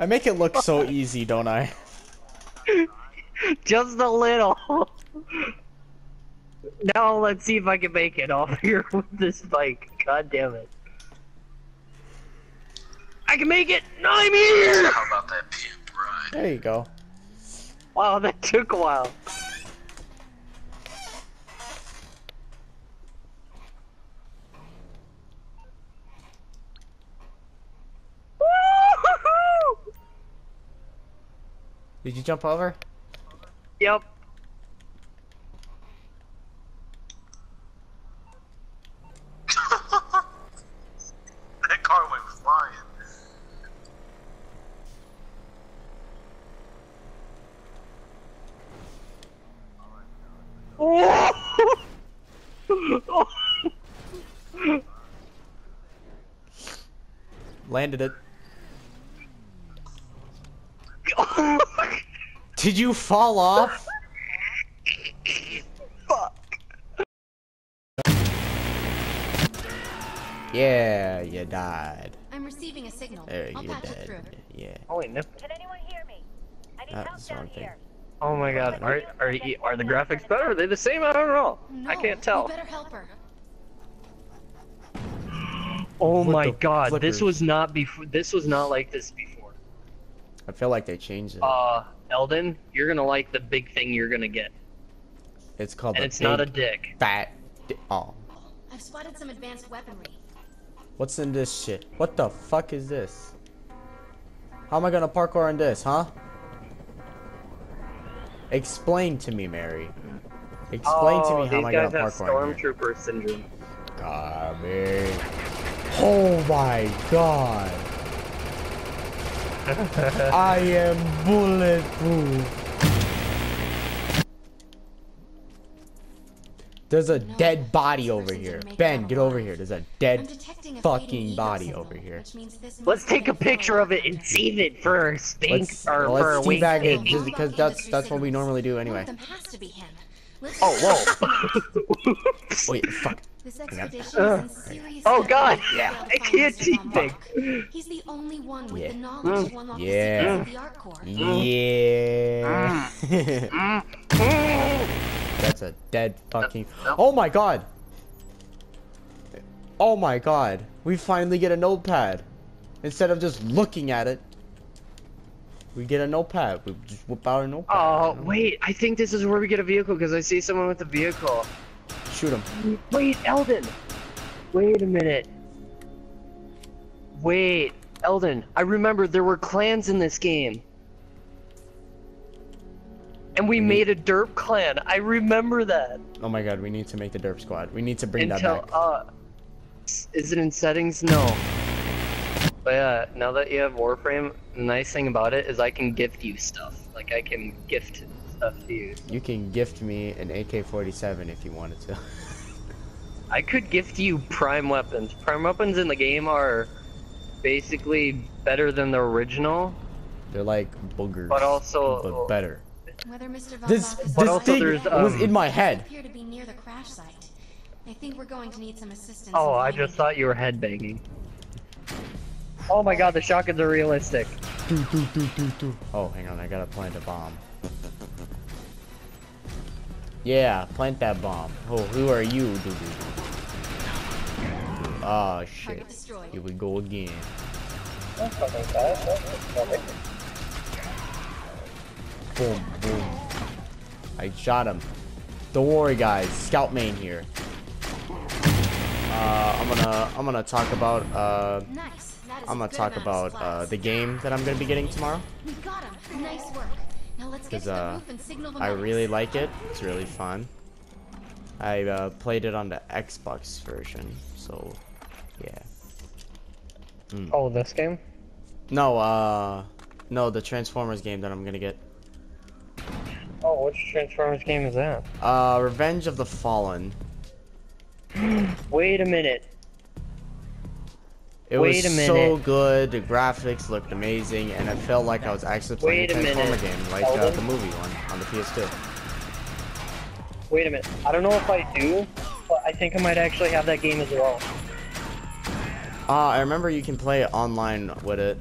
I make it look so easy, don't I? Just a little. now let's see if I can make it off here with this bike. God damn it. I can make it! No, I'm here! How about that pimp ride? There you go. Wow, that took a while. Did you jump over? Yep. That car went flying. Landed it. Did you fall off? Fuck. Yeah, you died. I'm receiving a signal. There, I'll you're patch it through. dead. Yeah. Holy no. Can anyone hear me? I need That's help down thing. here. Oh my god, are, are, are the graphics better? Are they the same? I don't know. No, I can't tell. Better help her. Oh What my the god, this was not before. This was not like this before. I feel like they changed it. Uh, Eldon, you're gonna like the big thing you're gonna get, it's called and the it's not a dick. fat. Di oh, I've spotted some advanced weaponry. what's in this shit? What the fuck is this? How am I gonna parkour on this, huh? Explain to me, Mary. Explain to me oh, how Oh, these am I guys gonna have parkour on here. stormtrooper syndrome. God, me. Oh my god. I am bulletproof. There's a No, dead body over here. gonna make it Ben, get over here. There's a I'm dead a fucking fading body ego over here. which means this Let's take a picture of it and save it for a spank Let's, or let's for a wink. teabag it just because that's that's what we normally do anyway. of them has to be him. Let's Oh, whoa. Wait, fuck. This on. expedition uh, is in serious Oh, God. Yeah. I can't see Von things. He's the only one with Yeah. the knowledge to unlock mm. Yeah. the secrets of the art core. Mm. Mm. Yeah. That's a dead fucking. Oh my god. Oh my god. We finally get a notepad. Instead of just looking at it, we get a notepad. We just whip out a notepad. Oh, wait. I think this is where we get a vehicle because I see someone with a vehicle. Shoot him. Wait, Eldon. Wait a minute. Wait, Eldon. I remember there were clans in this game. And we made a derp clan. I remember that. Oh my god, we need to make the derp squad. We need to bring Until, that back. uh, is it in settings? No. But yeah, now that you have Warframe, the nice thing about it is I can gift you stuff. Like I can gift stuff to you. You can gift me an AK-47 if you wanted to. I could gift you prime weapons. Prime weapons in the game are basically better than the original. They're like boogers. But also- but better. Whether Mr. Von This Bach But this also thing there's, was um, in my head. to be near the crash site. I think we're going to need some assistance. Oh, I just thought you were headbanging. Oh my god, the shotguns are realistic. Do, do, do, do, do. Oh, hang on, I gotta plant a bomb. Yeah, plant that bomb. Oh, who are you? Do, do, do. Oh shit. Here we go again. Boom, boom. I shot him. Don't worry, guys. Scout main here. Uh, I'm gonna I'm gonna talk about uh Nice. I'm gonna talk about uh the game that I'm gonna be getting tomorrow. We got him. Nice work. Now let's get 'Cause, to the uh, roof and signal the I really like it. It's really fun. I uh, played it on the Xbox version, so yeah. Oh, this game? No, uh, no, the Transformers game that I'm gonna get. Oh, which Transformers game is that? Uh, Revenge of the Fallen. Wait a minute. It Wait was a so good. The graphics looked amazing, and I felt like I was actually playing Wait a Transformer minute. game, like uh, the movie one on the PS2. Wait a minute. I don't know if I do, but I think I might actually have that game as well. Uh, I remember you can play it online with it.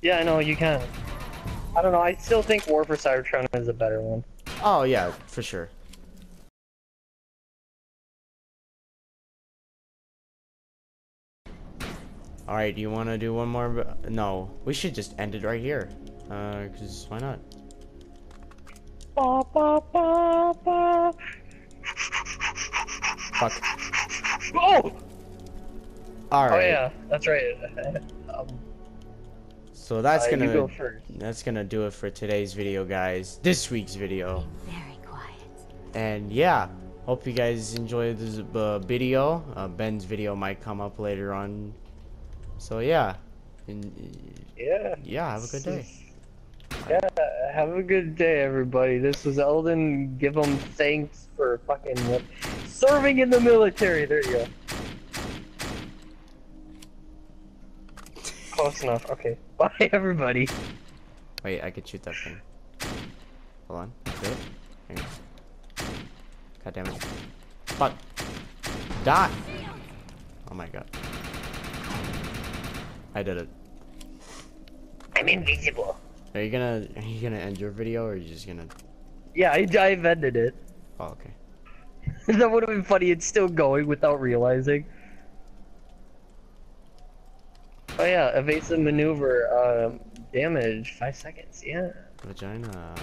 Yeah, I know you can. I don't know. I still think War for Cybertron is a better one. Oh yeah, for sure. All right, do you want to do one more? No, we should just end it right here. Uh, cause why not? Ba, ba, ba, ba. Fuck. Oh! All Oh yeah, that's right. um, So that's uh, gonna go first. that's gonna do it for today's video, guys. This week's video. Very quiet. And yeah, hope you guys enjoyed this uh, video. Uh, Ben's video might come up later on. So yeah, and, uh, Yeah. yeah, have a good day. Yeah, have a good day, everybody. This was Eldon. Give him thanks for fucking what, serving in the military. There you go. Close enough. Okay. Bye, everybody. Wait, I could shoot that thing. Hold on. Do it. Hang on. God damn it. Fuck. Die! Oh my god. I did it. I'm invisible. Are you gonna are you gonna end your video or are you just gonna Yeah, I, I ended it. Oh okay. that would have been funny. It's still going without realizing. Oh yeah, evasive maneuver. Um, damage five seconds. Yeah. Vagina.